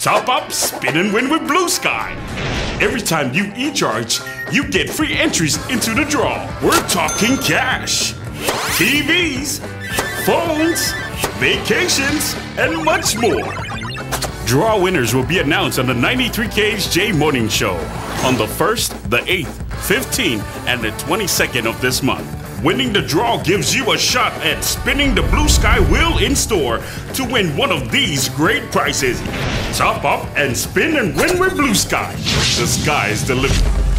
Top up, spin and win with Blue Sky. Every time you e-charge, you get free entries into the draw. We're talking cash, TVs, phones, vacations, and much more. Draw winners will be announced on the 93KHJ Morning Show on the 1st, the 8th, 15th, and the 22nd of this month. Winning the draw gives you a shot at spinning the Blue Sky wheel in store to win one of these great prizes. Top up and spin and win with Blue Sky. The sky is the limit.